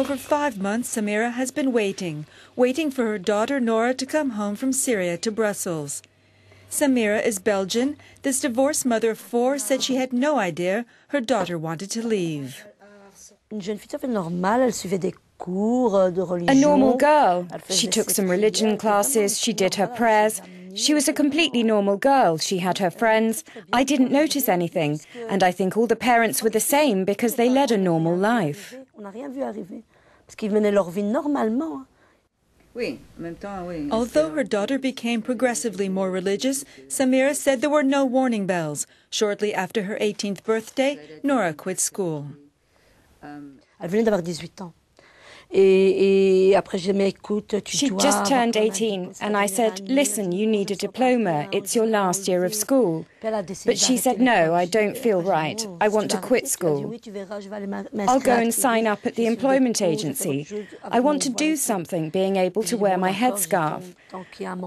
over five months, Samira has been waiting, waiting for her daughter Nora to come home from Syria to Brussels. Samira is Belgian. This divorced mother of four said she had no idea her daughter wanted to leave. A normal girl. She took some religion classes, she did her prayers. She was a completely normal girl. She had her friends. I didn't notice anything. And I think all the parents were the same because they led a normal life. Although her daughter became progressively more religious, Samira said there were no warning bells. Shortly after her 18th birthday, Nora quit school. She just turned 18, and I said, Listen, you need a diploma. It's your last year of school. But she said, No, I don't feel right. I want to quit school. I'll go and sign up at the employment agency. I want to do something, being able to wear my headscarf.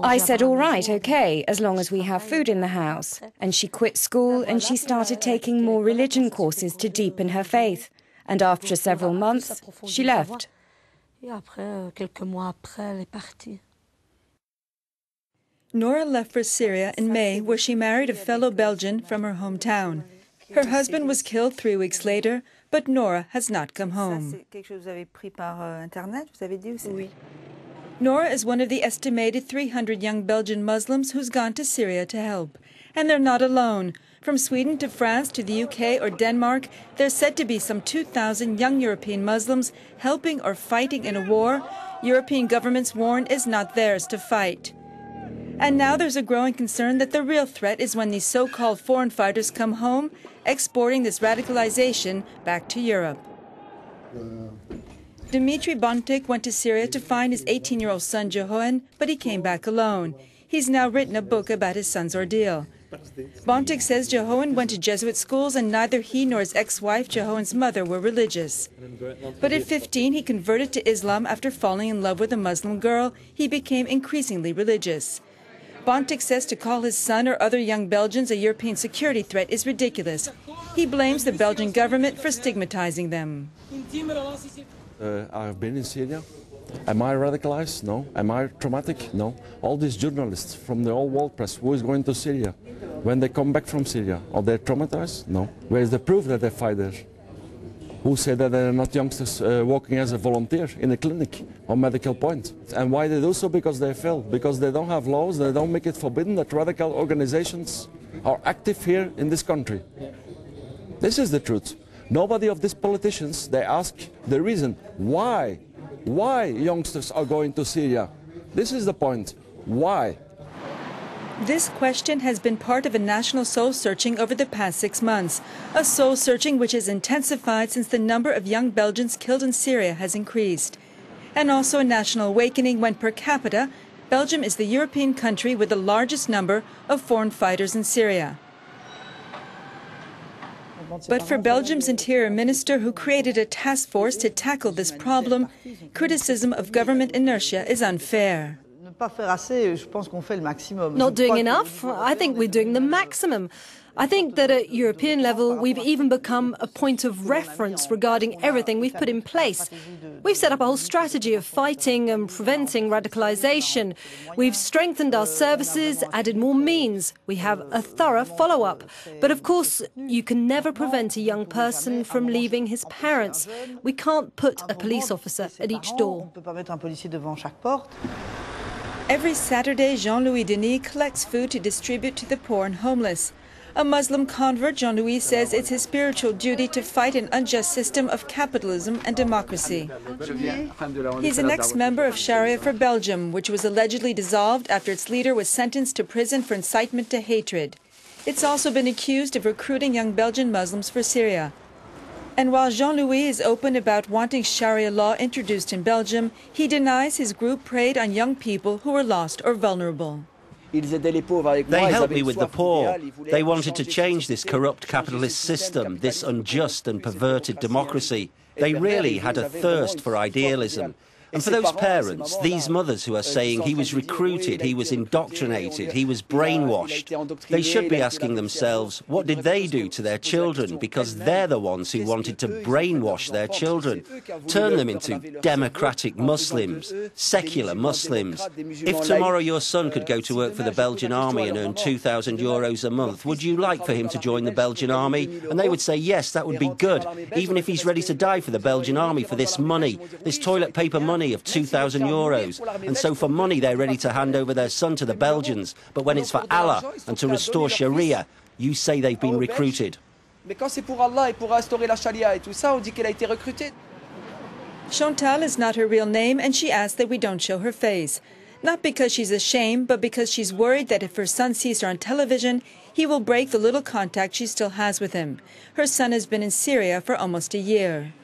I said, All right, okay, as long as we have food in the house. And she quit school and she started taking more religion courses to deepen her faith. And after several months, she left. Et après, euh, quelques mois après, elle est partie. Nora left for Syria in May, where she married a fellow Belgian from her hometown. Her husband was killed three weeks later, but Nora has not come home. Euh, Nora is one of the estimated 300 young Belgian Muslims who's gone to Syria to help. And they're not alone. From Sweden to France to the UK or Denmark, there's said to be some 2,000 young European Muslims helping or fighting in a war European governments warn is not theirs to fight. And now there's a growing concern that the real threat is when these so called foreign fighters come home, exporting this radicalization back to Europe. Dimitri Bontinck went to Syria to find his 18 year old son Jejoen, but he came back alone. He's now written a book about his son's ordeal. Bontinck says Jejoen went to Jesuit schools and neither he nor his ex-wife Jejoen's mother were religious. But at 15 he converted to Islam after falling in love with a Muslim girl. He became increasingly religious. Bontinck says to call his son or other young Belgians a European security threat is ridiculous. He blames the Belgian government for stigmatizing them. Uh, I've been in Syria. Am I radicalized? No. Am I traumatic? No. All these journalists from the whole world press, who is going to Syria? when they come back from Syria? Are they traumatized? No. Where is the proof that they fight there? Who said that they're not youngsters uh, working as a volunteer in a clinic or medical point? And why they do so? Because they fail. Because they don't have laws, they don't make it forbidden that radical organizations are active here in this country. This is the truth. Nobody of these politicians, they ask the reason why, why youngsters are going to Syria. This is the point. Why? This question has been part of a national soul searching over the past six months, a soul searching which has intensified since the number of young Belgians killed in Syria has increased. And also a national awakening when per capita, Belgium is the European country with the largest number of foreign fighters in Syria. But for Belgium's interior minister, who created a task force to tackle this problem, criticism of government inertia is unfair. Not doing enough? I think we're doing the maximum. I think that at European level, we've even become a point of reference regarding everything we've put in place. We've set up a whole strategy of fighting and preventing radicalization. We've strengthened our services, added more means. We have a thorough follow up. But of course, you can never prevent a young person from leaving his parents. We can't put a police officer at each door. Every Saturday, Jean Louis Denis collects food to distribute to the poor and homeless. A Muslim convert, Jean Louis says it's his spiritual duty to fight an unjust system of capitalism and democracy. He's an ex member of Sharia for Belgium, which was allegedly dissolved after its leader was sentenced to prison for incitement to hatred. It's also been accused of recruiting young Belgian Muslims for Syria. And while Jean Louis is open about wanting Sharia law introduced in Belgium, he denies his group preyed on young people who were lost or vulnerable. They helped me with the poor. They wanted to change this corrupt capitalist system, this unjust and perverted democracy. They really had a thirst for idealism. And for those parents, these mothers who are saying he was recruited, he was indoctrinated, he was brainwashed, they should be asking themselves, what did they do to their children? Because they're the ones who wanted to brainwash their children, turn them into democratic Muslims, secular Muslims. If tomorrow your son could go to work for the Belgian army and earn 2,000 euros a month, would you like for him to join the Belgian army? And they would say, yes, that would be good, even if he's ready to die for the Belgian army for this money, this toilet paper money of 2,000 euros. And so for money, they're ready to hand over their son to the Belgians. But when it's for Allah and to restore Sharia, you say they've been recruited. Chantal is not her real name, and she asks that we don't show her face. Not because she's ashamed, but because she's worried that if her son sees her on television, he will break the little contact she still has with him. Her son has been in Syria for almost a year.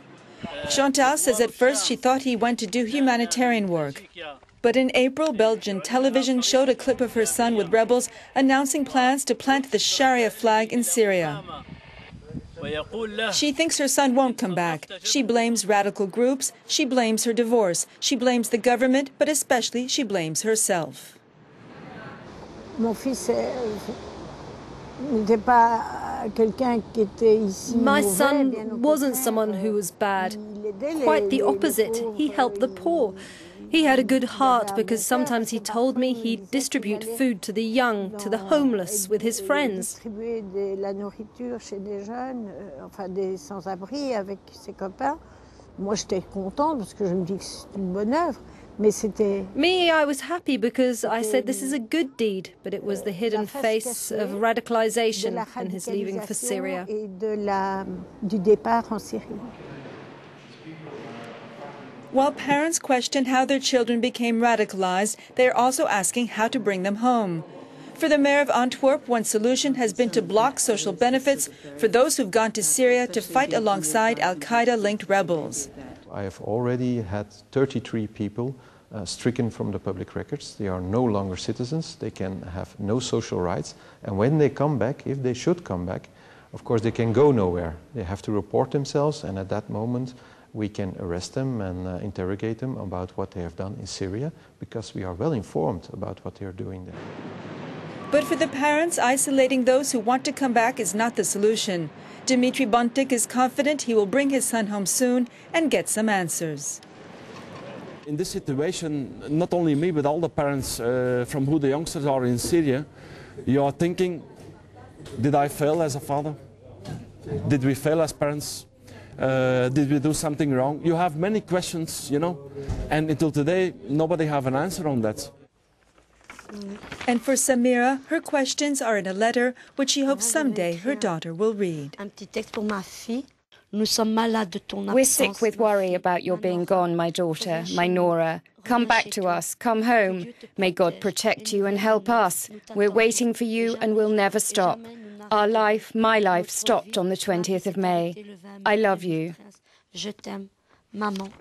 Chantal says at first she thought he went to do humanitarian work. But in April, Belgian television showed a clip of her son with rebels announcing plans to plant the Sharia flag in Syria. She thinks her son won't come back. She blames radical groups. She blames her divorce. She blames the government, but especially she blames herself. My son wasn't someone who was bad. Quite the opposite. He helped the poor. He had a good heart because sometimes he told me he'd distribute food to the young, to the homeless, with his friends. Me, I was happy because I said this is a good deed, but it was the hidden face of radicalization and his leaving for Syria. While parents question how their children became radicalized, they are also asking how to bring them home. For the mayor of Antwerp, one solution has been to block social benefits for those who've gone to Syria to fight alongside Al Qaeda linked rebels. I have already had 33 people uh, stricken from the public records. They are no longer citizens, they can have no social rights, and when they come back, if they should come back, of course they can go nowhere. They have to report themselves, and at that moment, we can arrest them and uh, interrogate them about what they have done in Syria because we are well informed about what they are doing there. But for the parents, isolating those who want to come back is not the solution. Dimitri Bontinck is confident he will bring his son home soon and get some answers. In this situation, not only me, but all the parents uh, from who the youngsters are in Syria, you are thinking, did I fail as a father? Did we fail as parents? Uh, did we do something wrong? You have many questions, you know, and until today, nobody have an answer on that. And for Samira, her questions are in a letter which she hopes someday her daughter will read. We're sick with worry about your being gone, my daughter, my Nora. Come back to us, come home. May God protect you and help us. We're waiting for you and we'll never stop. Our life, my life, stopped on the 20th of May. I love you. Je t'aime, maman.